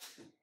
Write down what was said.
Right.